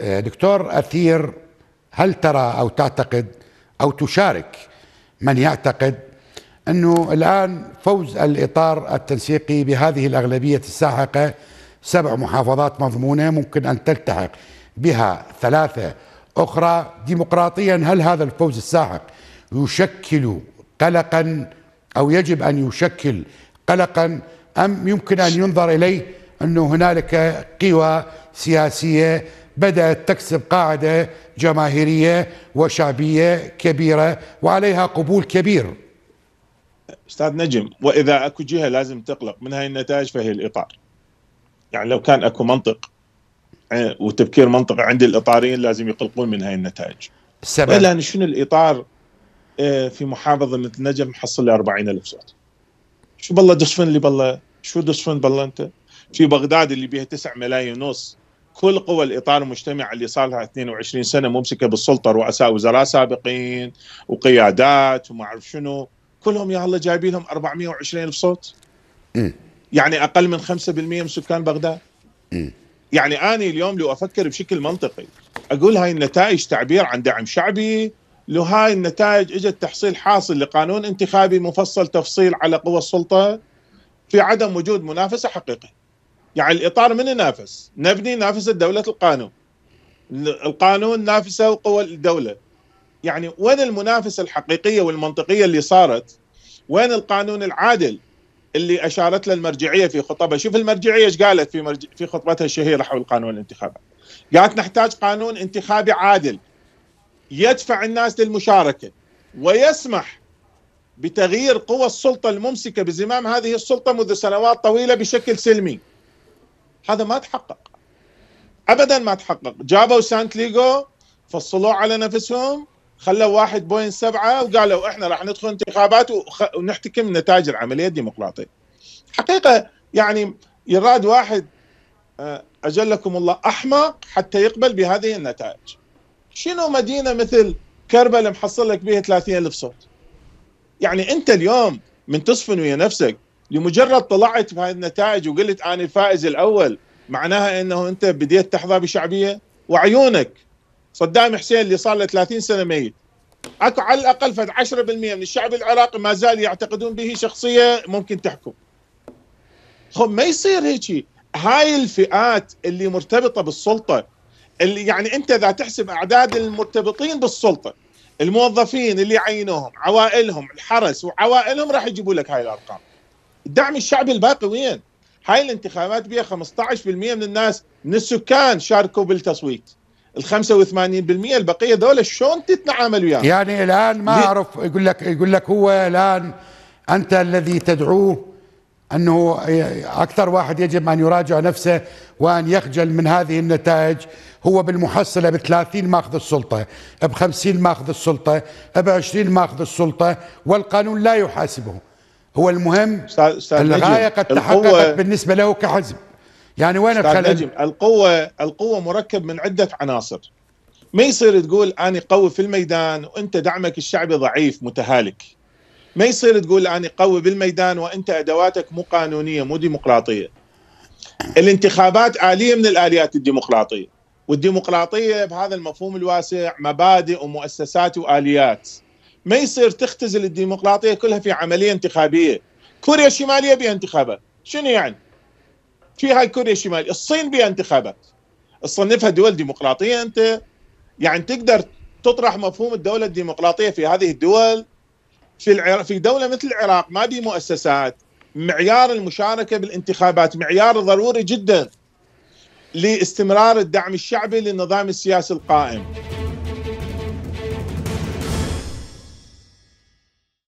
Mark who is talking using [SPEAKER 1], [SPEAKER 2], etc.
[SPEAKER 1] دكتور أثير هل ترى أو تعتقد أو تشارك من يعتقد أنه الآن فوز الإطار التنسيقي بهذه الأغلبية الساحقة سبع محافظات مضمونة ممكن أن تلتحق بها ثلاثة أخرى؟ ديمقراطيا هل هذا الفوز الساحق يشكل قلقا أو يجب أن يشكل قلقا أم يمكن أن ينظر إليه أنه هنالك قوى سياسية بدأت تكسب قاعدة جماهيرية وشعبية كبيرة وعليها قبول كبير.
[SPEAKER 2] أستاذ نجم وإذا أكو جهة لازم تقلق من هاي النتائج فهي الإطار. يعني لو كان أكو منطق آه، وتفكير منطقي عند الإطاريين لازم يقلقون من هاي النتائج. السبب لأن شنو الإطار آه، في محافظة مثل نجم محصل لي 40 ألف صوت شو بالله دصفن اللي بالله؟ شو دصفن بالله أنت؟ في بغداد اللي بيها 9 ملايين ونص كل قوى الإطار المجتمع اللي صار لها 22 سنة ممسكة بالسلطة رؤساء وزراء سابقين وقيادات وما أعرف شنو كلهم يا الله جايبين لهم 420 ألف صوت م. يعني أقل من 5% من سكان بغداد م. يعني اني اليوم لو أفكر بشكل منطقي أقول هاي النتائج تعبير عن دعم شعبي لو هاي النتائج إجت تحصيل حاصل لقانون انتخابي مفصل تفصيل على قوى السلطة في عدم وجود منافسة حقيقية يعني الإطار من ينافس؟ نبني نافست دوله القانون القانون نافسه قوى الدولة يعني وين المنافسة الحقيقية والمنطقية اللي صارت؟ وين القانون العادل اللي أشارت له المرجعية في خطبها، شوف المرجعية إيش قالت في مرج... في خطبتها الشهيرة حول قانون الانتخابات. قالت نحتاج قانون انتخابي عادل يدفع الناس للمشاركة ويسمح بتغيير قوى السلطة الممسكة بزمام هذه السلطة منذ سنوات طويلة بشكل سلمي. هذا ما تحقق. ابدا ما تحقق، جابوا سانت ليغو فصلوه على نفسهم خلوا 1.7 وقالوا إحنا راح ندخل انتخابات ونحتكم نتائج العملية الديمقراطية. حقيقة يعني يراد واحد آه، أجلكم الله أحمق حتى يقبل بهذه النتائج. شنو مدينة مثل كربلاء محصل لك بها 30 ألف صوت؟ يعني أنت اليوم من تصفن ويا نفسك لمجرد طلعت بهذه النتائج وقلت أنا الفائز الأول معناها إنه أنت بديت تحظى بشعبية وعيونك. صدام حسين اللي صار له 30 سنة ميت. أكو على الأقل فد 10% من الشعب العراقي ما زال يعتقدون به شخصية ممكن تحكم. خب ما يصير هيك؟ هاي الفئات اللي مرتبطة بالسلطة اللي يعني أنت إذا تحسب أعداد المرتبطين بالسلطة الموظفين اللي عينوهم عوائلهم الحرس وعوائلهم راح يجيبوا لك هاي الأرقام. الدعم الشعبي الباقي وين؟ هاي الانتخابات بها 15% من الناس من السكان شاركوا بالتصويت. ال 85% البقية دول شلون تتعامل وياهم؟
[SPEAKER 1] يعني الآن ما أعرف يقول لك يقول لك هو الآن أنت الذي تدعوه أنه أكثر واحد يجب أن يراجع نفسه وأن يخجل من هذه النتائج. هو بالمحصلة ب 30 ماخذ السلطة ب 50 ماخذ السلطة ب 20 ماخذ السلطة والقانون لا يحاسبه. هو المهم الغاية قد تحققت بالنسبة له كحزب. يعني وين
[SPEAKER 2] الخلل؟ نجم القوة القوة مركب من عدة عناصر. ما يصير تقول أنا قوي في الميدان وأنت دعمك الشعبي ضعيف متهالك. ما يصير تقول أنا قوي بالميدان وأنت أدواتك مو قانونية مو ديمقراطية. الانتخابات آلية من الآليات الديمقراطية. والديمقراطية بهذا المفهوم الواسع مبادئ ومؤسسات وآليات. ما يصير تختزل الديمقراطية كلها في عملية انتخابية. كوريا الشمالية بها انتخابات. شنو يعني؟ في هاي كوريا الشمالية. الصين بها انتخابات. تصنفها دول ديمقراطية أنت. يعني تقدر تطرح مفهوم الدولة الديمقراطية في هذه الدول. في في دولة مثل العراق ما بي مؤسسات. معيار المشاركة بالانتخابات معيار ضروري جدا. لاستمرار الدعم الشعبي للنظام السياسي القائم.